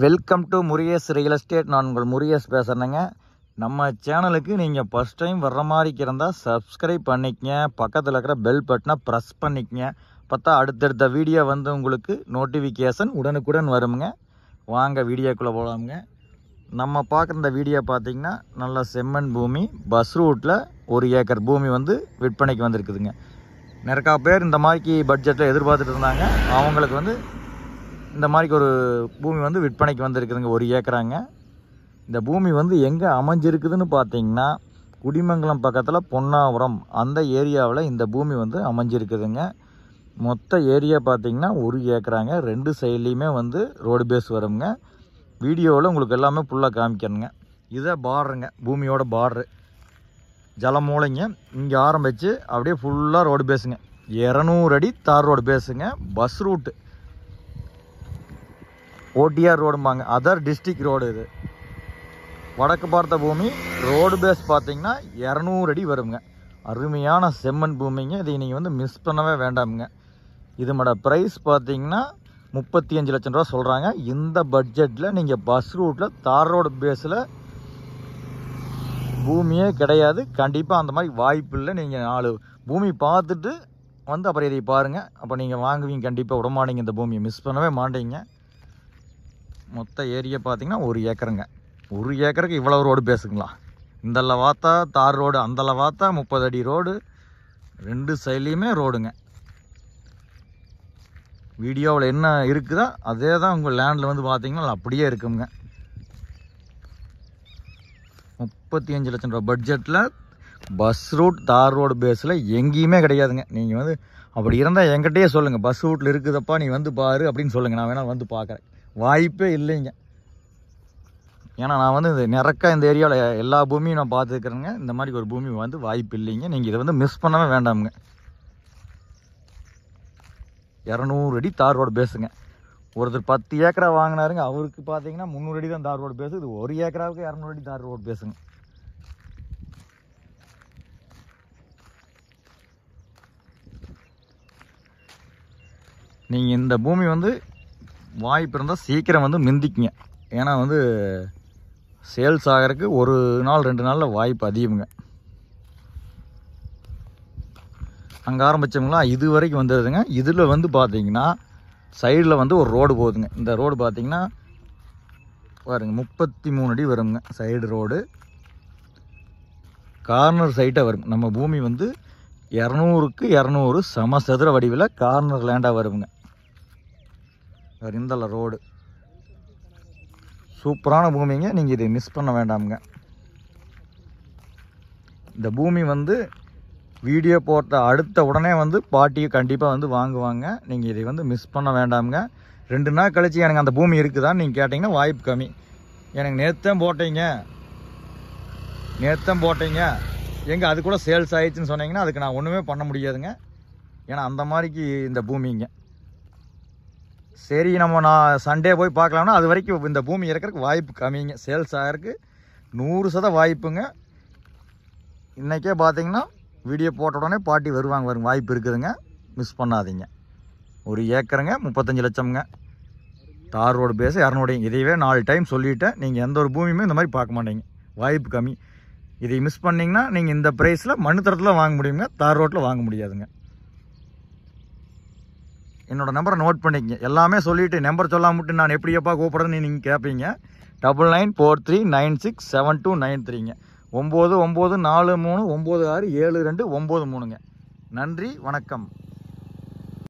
Welcome to Murugesh real estate நான் உங்கள் முருகேஷ் பேசுகிறேங்க நம்ம சேனலுக்கு நீங்கள் ஃபஸ்ட் டைம் வர்ற மாதிரி இருந்தால் சப்ஸ்கிரைப் பண்ணிக்கங்க. பக்கத்தில் இருக்கிற பெல் பட்டனை ப்ரெஸ் பண்ணிக்கங்க. பார்த்தா அடுத்தடுத்த வீடியோ வந்து உங்களுக்கு நோட்டிஃபிகேஷன் உடனுக்குடன் வருங்க. வாங்க வீடியோக்குள்ளே போகலாமுங்க நம்ம பார்க்குற இந்த வீடியோ பார்த்தீங்கன்னா நல்ல செம்மண் பூமி பஸ் ரூட்டில் ஒரு ஏக்கர் பூமி வந்து விற்பனைக்கு வந்திருக்குதுங்க. நிறையா பேர் இந்த மாதிரிக்கு பட்ஜெட்டில் எதிர்பார்த்துட்டு இருந்தாங்க. அவங்களுக்கு வந்து இந்த மாதிரிக்கு ஒரு பூமி வந்து விற்பனைக்கு வந்திருக்குதுங்க ஒரு ஏக்கராங்க. இந்த பூமி வந்து எங்கே அமைஞ்சிருக்குதுன்னு பார்த்தீங்கன்னா குடிமங்கலம் பக்கத்தில் பொன்னாவரம் அந்த ஏரியாவில் இந்த பூமி வந்து அமைஞ்சிருக்குதுங்க. மொத்த ஏரியா பார்த்தீங்கன்னா ஒரு ஏக்கராங்க. ரெண்டு சைட்லேயுமே வந்து ரோடு பேஸ் வருங்க. வீடியோவில் உங்களுக்கு எல்லாமே ஃபுல்லாக காமிக்கணுங்க இதை பாடுறங்க பூமியோட பார்டரு ஜலமூலைங்க இங்கே ஆரம்பித்து அப்படியே ஃபுல்லாக ரோடு பேஸுங்க இரநூறு அடி தார் ரோடு பேஸுங்க பஸ் ரூட்டு ஓடிஆர் ரோடும்பாங்க. அதர் டிஸ்ட்ரிக் ரோடு இது. வடக்கு பார்த்த பூமி ரோடு பேஸ் பார்த்தீங்கன்னா இரநூறு அடி வருங்க. அருமையான செம்மண் பூமிங்க. இதை நீங்கள் வந்து மிஸ் பண்ணவே வேண்டாமுங்க. இதோட ப்ரைஸ் பார்த்தீங்கன்னா முப்பத்தி அஞ்சு லட்சம் ரூபா சொல்கிறாங்க இந்த பட்ஜெட்டில் நீங்கள் பஸ் ரூட்டில் தார் ரோடு பேஸில் பூமியே கிடையாது. கண்டிப்பாக அந்த மாதிரி வாய்ப்பு இல்லை. நீங்கள் நாலு பூமி பார்த்துட்டு வந்து அப்புறம் இதை பாருங்கள் அப்போ நீங்கள் வாங்குவீங்க. கண்டிப்பாக விடமாட்டீங்க இந்த பூமியை. மிஸ் பண்ணவே மாட்டீங்க. மொத்த ஏரியா பார்த்தீங்கன்னா ஒரு ஏக்கருங்க. ஒரு ஏக்கருக்கு இவ்வளோ ரோடு பேசுங்களா? இந்தல வாத்தா தார் ரோடு அந்தல வாத்தா முப்பது அடி ரோடு ரெண்டு சைட்லேயுமே ரோடுங்க. வீடியோவில் என்ன இருக்குதோ அதே தான் உங்கள் லேண்டில் வந்து பார்த்தீங்கன்னா அப்படியே இருக்குங்க. முப்பத்தி அஞ்சு லட்சம் ரூபா பட்ஜெட்டில் பஸ் ரூட் தார் ரோடு பேஸில் எங்கேயுமே கிடையாதுங்க. நீங்கள் வந்து அப்படி இருந்தால் என்கிட்டயே சொல்லுங்கள் பஸ் ரூட்டில் இருக்குதப்பா நீ வந்து பாரு அப்படின்னு சொல்லுங்கள் நான் வேணால் வந்து பார்க்குறேன். வாய்ப்பே இல்லைங்க. ஏன்னா நான் வந்து இந்த நிறக்க இந்த ஏரியாவில் எல்லா பூமியும் நான் பார்த்துருக்குறேங்க இந்த மாதிரி ஒரு பூமி வந்து வாய்ப்பு இல்லைங்க. நீங்கள் இதை வந்து மிஸ் பண்ணவே வேண்டாமுங்க. இரநூறு அடி தார் ரோடு பேசுங்க. ஒருத்தர் பத்து ஏக்கரா வாங்கினாருங்க. அவருக்கு பார்த்தீங்கன்னா முந்நூறு அடி தான் தார் ரோடு பேசு இது ஒரு ஏக்கராவுக்கு இரநூறு அடி தார் ரோடு பேசுங்க. நீங்கள் இந்த பூமி வந்து வாய்ப்பு இருந்தால் சீக்கிரம் வந்து மிந்திக்குங்க. ஏன்னா வந்து சேல்ஸ் ஆகிறதுக்கு ஒரு நாள் ரெண்டு நாளில் வாய்ப்பு அதிகமுங்க. அங்கே ஆரம்பித்தவங்களாம் இது வரைக்கும் வந்துடுதுங்க இதில் வந்து பார்த்தீங்கன்னா சைடில் வந்து ஒரு ரோடு போகுதுங்க. இந்த ரோடு பார்த்தீங்கன்னா பாருங்கள் முப்பத்தி மூணு அடி வருங்க சைடு ரோடு. கார்னர் சைட்டாக வரும் நம்ம பூமி வந்து இரநூறுக்கு இரநூறு சம சதுர வடிவில் கார்னர் லேண்டாக வருங்க. வேறு ரோடு. சூப்பரான பூமிங்க. நீங்கள் இதை மிஸ் பண்ண வேண்டாமுங்க. இந்த பூமி வந்து வீடியோ போட்ட அடுத்த உடனே வந்து பாட்டியை கண்டிப்பாக வந்து வாங்குவாங்க. நீங்கள் இதை வந்து மிஸ் பண்ண வேண்டாமுங்க. ரெண்டு நாள் கழிச்சு எனக்கு அந்த பூமி இருக்குதான்னு நீங்கள் கேட்டிங்கன்னா வாய்ப்பு கம்மி. எனக்கு நேற்றம் போட்டீங்க. நேற்றம் போட்டீங்க. எங்கே அது கூட சேல்ஸ் ஆயிடுச்சுன்னு சொன்னீங்கன்னா அதுக்கு நான் ஒன்றுமே பண்ண முடியாதுங்க. ஏன்னா அந்த மாதிரிக்கு இந்த பூமிங்க. சரி நம்ம நான் சண்டே போய் பார்க்கலாம்னா அது வரைக்கும் இந்த பூமி இருக்கிறதுக்கு வாய்ப்பு கம்மிங்க. சேல்ஸ் ஆகிறதுக்கு நூறு சத வாய்ப்புங்க. இன்றைக்கே பார்த்தீங்கன்னா வீடியோ போட்ட உடனே பாட்டி வருவாங்க வருங்க வாய்ப்பு இருக்குதுங்க. மிஸ் பண்ணாதீங்க. ஒரு ஏக்கருங்க முப்பத்தஞ்சு லட்சம்ங்க. தார் ரோடு பேச இரநூறு இதையவே நாலு டைம் சொல்லிவிட்டேன் நீங்கள் எந்த ஒரு பூமியுமே இந்த மாதிரி பார்க்க மாட்டீங்க. வாய்ப்பு கம்மி. இதை மிஸ் பண்ணிங்கன்னா நீங்கள் இந்த ப்ரைஸில் மண்ணுத்தரத்தில் வாங்க முடியுங்க தார் ரோட்டில் வாங்க முடியாதுங்க. என்னோடய நம்பரை நோட் பண்ணிக்கங்க. எல்லாமே சொல்லிவிட்டு நம்பர் சொல்லாமல் மட்டும் நான் எப்படியப்பா கூப்பிட்றேன்னு நீங்கள் கேட்பீங்க double nine four three nine six seven two nine த்ரீங்க ஒம்பது ஒம்பது நாலு மூணு ஒம்பது ஆறு ஏழு ரெண்டு ஒம்பது மூணுங்க. நன்றி வணக்கம்.